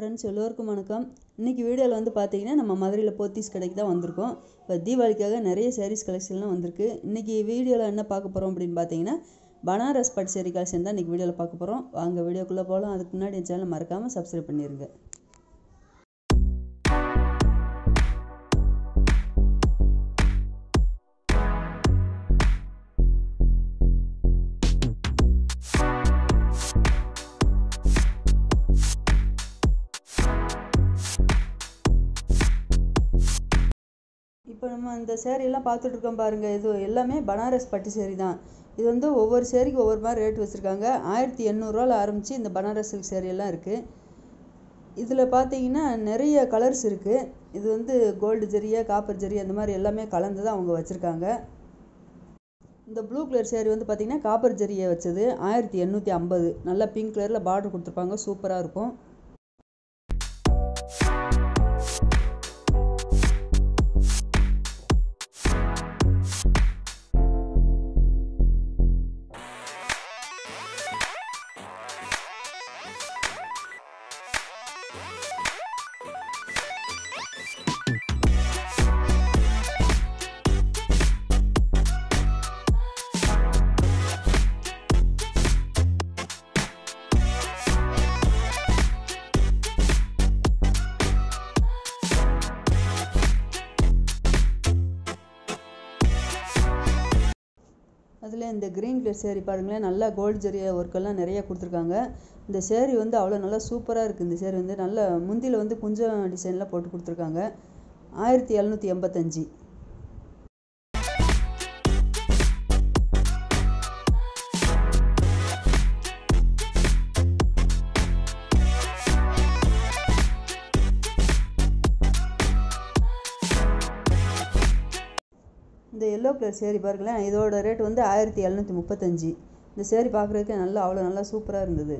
Friends எல்லோருக்கும் வணக்கம். இன்றைக்கி வீடியோவில் வந்து பார்த்தீங்கன்னா நம்ம மதுரையில் போத்தீஸ் கடைக்கு தான் வந்திருக்கோம். இப்போ தீபாவளிக்காக நிறைய சாரீஸ் கலெக்ஷன்லாம் வந்திருக்கு. இன்றைக்கி வீடியோவில் என்ன பார்க்க போகிறோம் அப்படின்னு பார்த்தீங்கன்னா பனாரஸ் பட் சேரீ கலெக்ஷன் தான் இன்றைக்கி வீடியோவில் பார்க்க போகிறோம் வாங்க வீடியோக்குள்ளே போகலாம் அதுக்கு முன்னாடி என் சேனலை மறக்காமல் சப்ஸ்கிரைப் பண்ணிடுங்க இப்போ நம்ம இந்த சேரீயெல்லாம் பார்த்துட்ருக்கோம் பாருங்கள் இது எல்லாமே பனாரஸ் பட்டு சேரீ தான். இது வந்து ஒவ்வொரு சேரீக்கு ஒவ்வொரு மாதிரி ரேட் வச்சுருக்காங்க. ஆயிரத்தி எண்ணூறுரூவாவில் ஆரம்பித்து இந்த பனாரஸ் சில்க் சேரீயெல்லாம் இருக்குது இதில் பார்த்தீங்கன்னா நிறைய கலர்ஸ் இருக்குது இது வந்து கோல்டு ஜெரியா காப்பர் ஜெரி அந்த மாதிரி எல்லாமே கலந்து தான் அவங்க வச்சுருக்காங்க. இந்த ப்ளூ கலர் சேரீ வந்து பார்த்திங்கன்னா காப்பர் ஜெரியை வச்சது. ஆயிரத்தி எண்ணூற்றி ஐம்பது. நல்லா பிங்க் கலரில் பார்டர் கொடுத்துருப்பாங்க. சூப்பராக இருக்கும். அதில் இந்த க்ரீன் கலர் சேரீ பாருங்களேன் நல்லா கோல்டு ஜெரி ஒர்க்கெல்லாம் நிறைய கொடுத்துருக்காங்க. இந்த சேரீ வந்து அவ்வளோ நல்லா சூப்பராக இருக்குது இந்த சேரீ வந்து நல்ல முந்தியில் வந்து குஞ்சம் டிசைன்லாம் போட்டு கொடுத்துருக்காங்க. ஆயிரத்தி எழுநூற்றி எண்பத்தஞ்சு. இந்த எல்லோ கலர் சேரீ பாருங்களேன். இதோட ரேட் வந்து ஆயிரத்தி எழுநூற்றி முப்பத்தஞ்சு. இந்த சேரீ பார்க்குறதுக்கு நல்லா அவ்வளோ நல்லா சூப்பராக இருந்தது.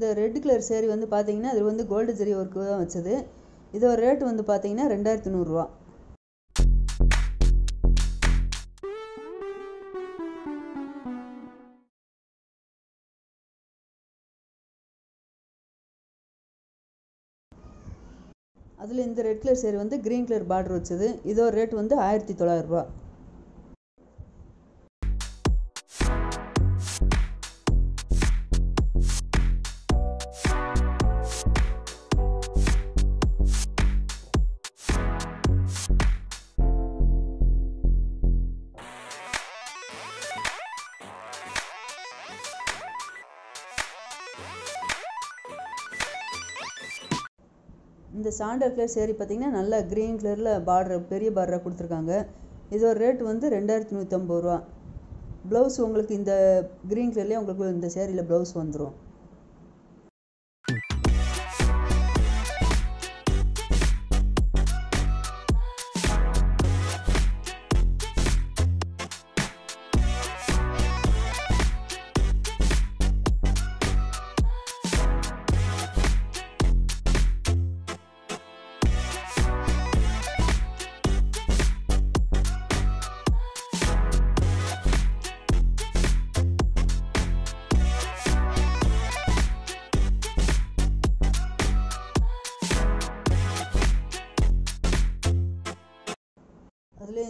இந்த ரெட் கலர் சேரீ வந்து பார்த்தீங்கன்னா அது வந்து கோல்டு ஜெரி ஒர்க்கு தான் வச்சது. இதோட ரேட் வந்து பார்த்தீங்கன்னா ரெண்டாயிரத்தி நூறுரூவா அதில் இந்த ரெட் கலர் சேரீ வந்து க்ரீன் கலர் பார்டர் வச்சது. இதோட ரேட் வந்து ஆயிரத்தி தொள்ளாயிரரூபா இந்த சாண்டல் கலர் சேரீ பார்த்தீங்கன்னா நல்லா க்ரீன் கலரில் பார்டர் பெரிய பார்டராக கொடுத்துருக்காங்க. இதோட ரேட் வந்து ரெண்டாயிரத்தி நூற்றம்பது ரூபா. ப்ளவுஸ் உங்களுக்கு இந்த க்ரீன் கலர்லேயே உங்களுக்கு இந்த சேரீயில் ப்ளவுஸ் வந்துடும்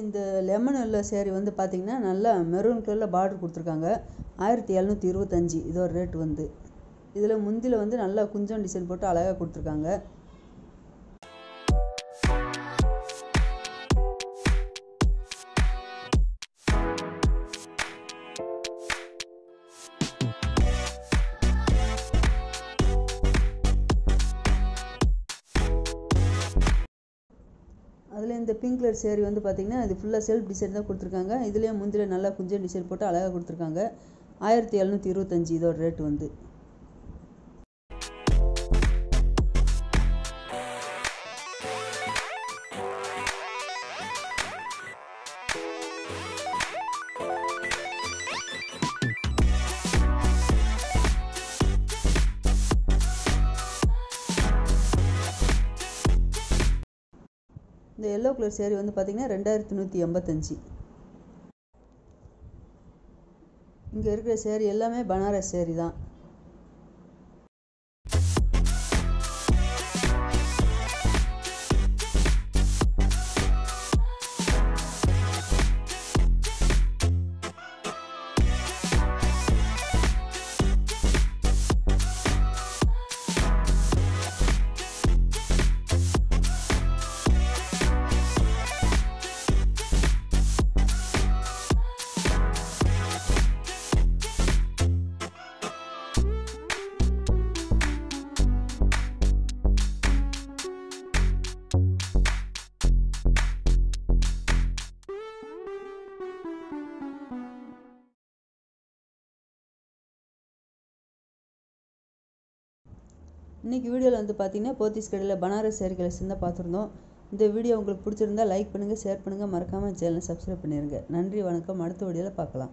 இந்த லெமன் உள்ள சேரீ வந்து பார்த்திங்கன்னா நல்லா மெரூன் கலரில் பார்டர் கொடுத்துருக்காங்க. ஆயிரத்தி எழுநூற்றி இருபத்தஞ்சி இதோட ரேட் வந்து. இதில் முந்தியில் வந்து நல்லா குஞ்சம் டிசைன் போட்டு அழகாக கொடுத்துருக்காங்க. இந்த பிங்க் கலர் சேரீ வந்து பார்த்திங்கன்னா இது ஃபுல்லாக செல்ஃப் டிசைன் தான் கொடுத்துருக்காங்க. இதுலேயே முந்தில் நல்லா குஞ்சு டிசைன் போட்டு அழகாக கொடுத்துருக்காங்க. ஆயிரத்தி எழுநூற்றி இருபத்தஞ்சி இதோட ரேட் வந்து. எல்லோ கலர் சேரீ வந்து பார்த்திங்கன்னா ரெண்டாயிரத்தி நூற்றி எண்பத்தஞ்சு. இங்கே இருக்கிற சேரீ எல்லாமே பனாரஸ் சேரீ தான். இன்றைக்கி வீடியோவில் வந்து பார்த்தீங்கன்னா போத்தீஸ் கடையில் பனாரஸ் சேரீ கலெக்ஷன் தான் பார்த்துருந்தோம். இந்த வீடியோ உங்களுக்கு பிடிச்சிருந்தா லைக் பண்ணுங்கள் ஷேர் பண்ணுங்கள் மறக்காமல் சேனலை சப்ஸ்கிரைப் பண்ணிடுங்க நன்றி வணக்கம். அடுத்த வீடியோவில் பார்க்கலாம்.